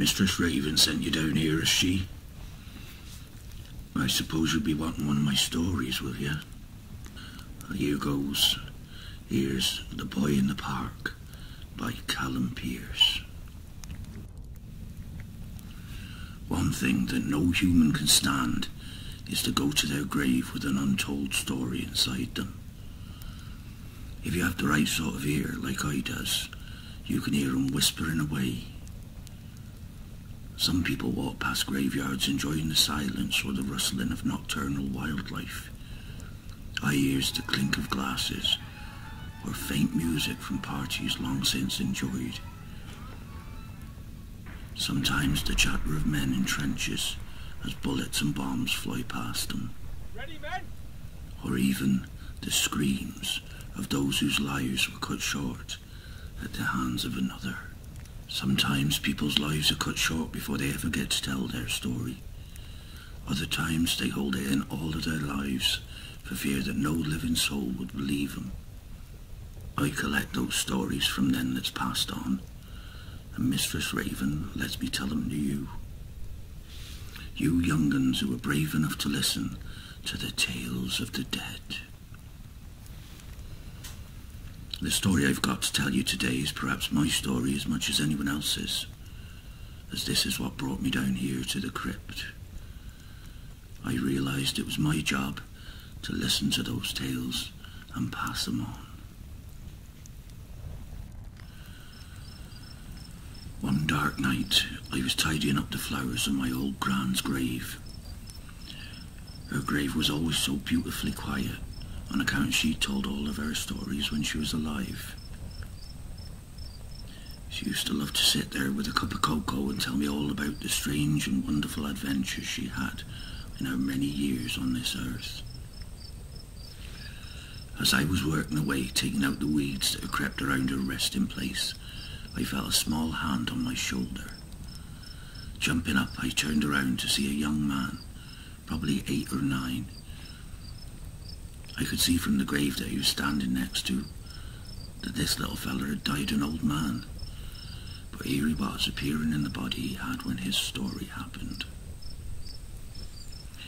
Mistress Raven sent you down here, has she? I suppose you'll be wanting one of my stories, will you? Here goes. Here's The Boy in the Park by Callum Pearce. One thing that no human can stand is to go to their grave with an untold story inside them. If you have the right sort of ear, like I does, you can hear them whispering away. Some people walk past graveyards enjoying the silence or the rustling of nocturnal wildlife. I hears the clink of glasses or faint music from parties long since enjoyed. Sometimes the chatter of men in trenches as bullets and bombs fly past them. Ready, men? Or even the screams of those whose lives were cut short at the hands of another. Sometimes people's lives are cut short before they ever get to tell their story. Other times they hold it in all of their lives for fear that no living soul would believe them. I collect those stories from them that's passed on and Mistress Raven lets me tell them to you. You young uns who are brave enough to listen to the tales of the dead. The story I've got to tell you today is perhaps my story as much as anyone else's, as this is what brought me down here to the crypt. I realized it was my job to listen to those tales and pass them on. One dark night, I was tidying up the flowers on my old grand's grave. Her grave was always so beautifully quiet, on account she told all of her stories when she was alive. She used to love to sit there with a cup of cocoa and tell me all about the strange and wonderful adventures she had in her many years on this earth. As I was working away, taking out the weeds that had crept around her resting place, I felt a small hand on my shoulder. Jumping up, I turned around to see a young man, probably eight or nine. I could see from the grave that he was standing next to that this little feller had died an old man. But here he was appearing in the body he had when his story happened.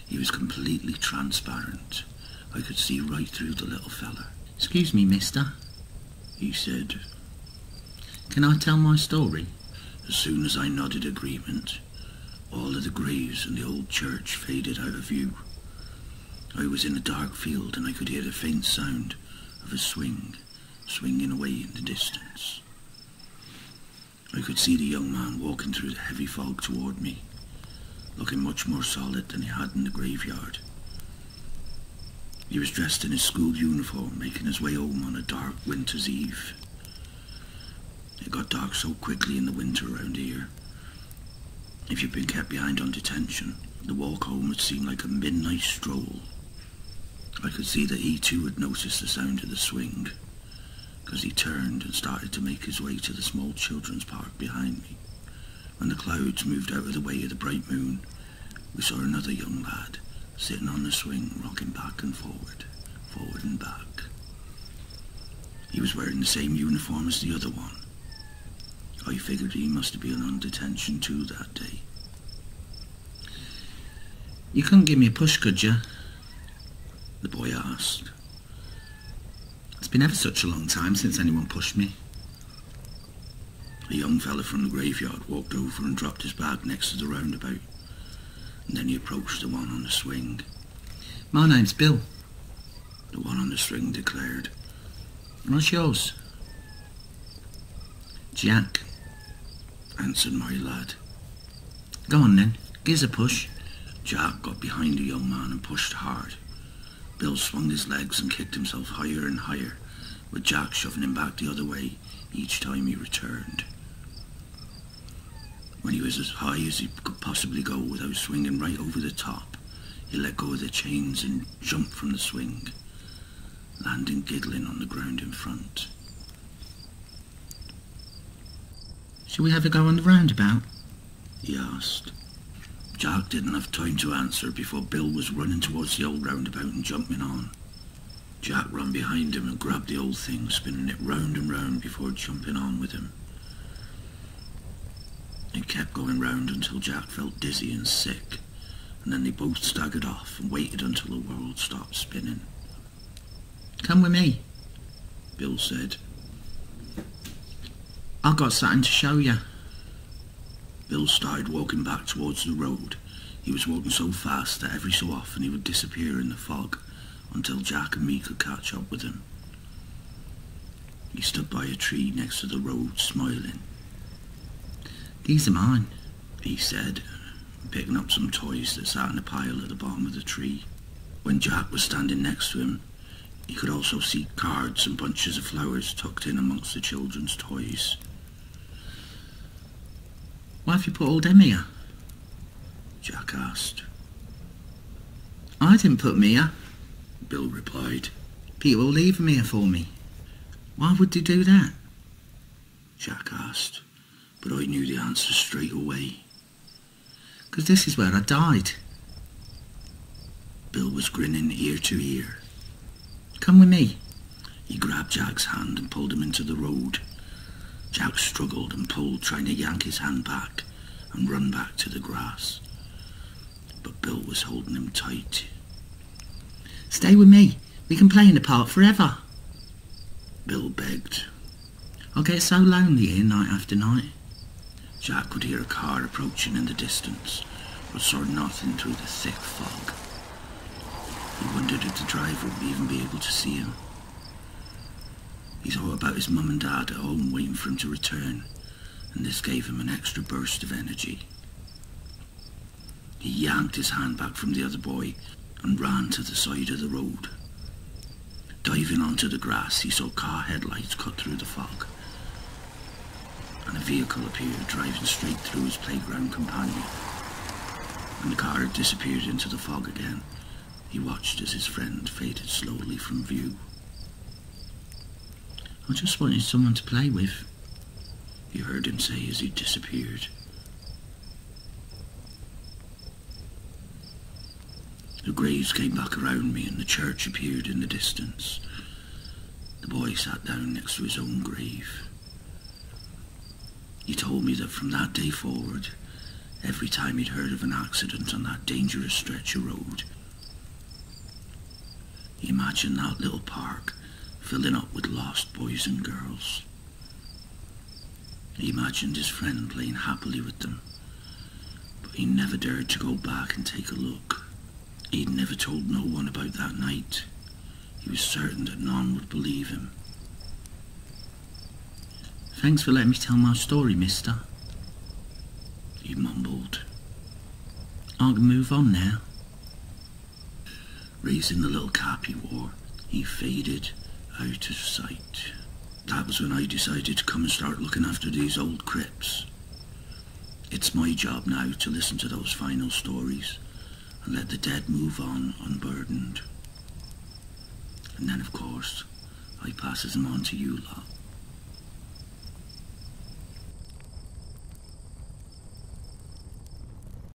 He was completely transparent. I could see right through the little feller. Excuse me, mister. He said, Can I tell my story? As soon as I nodded agreement, all of the graves in the old church faded out of view. I was in a dark field and I could hear the faint sound of a swing swinging away in the distance. I could see the young man walking through the heavy fog toward me, looking much more solid than he had in the graveyard. He was dressed in his school uniform, making his way home on a dark winter's eve. It got dark so quickly in the winter around here. If you'd been kept behind on detention, the walk home would seem like a midnight stroll. I could see that he too had noticed the sound of the swing, because he turned and started to make his way to the small children's park behind me. When the clouds moved out of the way of the bright moon, we saw another young lad sitting on the swing, rocking back and forward, forward and back. He was wearing the same uniform as the other one. I figured he must have been on detention too that day. You couldn't give me a push, could you? The boy asked. It's been ever such a long time since anyone pushed me. A young fella from the graveyard walked over and dropped his bag next to the roundabout. And then he approached the one on the swing. My name's Bill. The one on the swing declared. What's yours? Jack. Answered my lad. Go on then. Give us a push. Jack got behind the young man and pushed hard. Bill swung his legs and kicked himself higher and higher, with Jack shoving him back the other way each time he returned. When he was as high as he could possibly go without swinging right over the top, he let go of the chains and jumped from the swing, landing giggling on the ground in front. Shall we have a go on the roundabout? He asked. Jack didn't have time to answer before Bill was running towards the old roundabout and jumping on. Jack ran behind him and grabbed the old thing, spinning it round and round before jumping on with him. It kept going round until Jack felt dizzy and sick, and then they both staggered off and waited until the world stopped spinning. Come with me. Bill said. I've got something to show you. Bill started walking back towards the road. He was walking so fast that every so often he would disappear in the fog until Jack and me could catch up with him. He stood by a tree next to the road, smiling. These are mine. He said, picking up some toys that sat in a pile at the bottom of the tree. When Jack was standing next to him, he could also see cards and bunches of flowers tucked in amongst the children's toys. Why have you put all them here? Jack asked. I didn't put me here. Bill replied. People leave them here for me. Why would they do that? Jack asked, but I knew the answer straight away. Because this is where I died. Bill was grinning ear to ear. Come with me. He grabbed Jack's hand and pulled him into the road. Jack struggled and pulled, trying to yank his hand back and run back to the grass. But Bill was holding him tight. Stay with me. We can play in the park forever. Bill begged. I'll get so lonely here night after night. Jack could hear a car approaching in the distance, but saw nothing through the thick fog. He wondered if the driver would even be able to see him. He thought about his mum and dad at home waiting for him to return, and this gave him an extra burst of energy. He yanked his hand back from the other boy and ran to the side of the road. Diving onto the grass, he saw car headlights cut through the fog, and a vehicle appeared driving straight through his playground companion. When the car had disappeared into the fog again, he watched as his friend faded slowly from view. I just wanted someone to play with. He heard him say as he disappeared. The graves came back around me and the church appeared in the distance. The boy sat down next to his own grave. He told me that from that day forward, every time he'd heard of an accident on that dangerous stretch of road, he imagined that little park filling up with lost boys and girls. He imagined his friend playing happily with them, but he never dared to go back and take a look. He'd never told no one about that night. He was certain that none would believe him. Thanks for letting me tell my story, mister. He mumbled, I can move on now. raising the little cap he wore. He faded out of sight. That was when I decided to come and start looking after these old crypts. It's my job now to listen to those final stories and let the dead move on unburdened. And then, of course, I passes them on to you lot.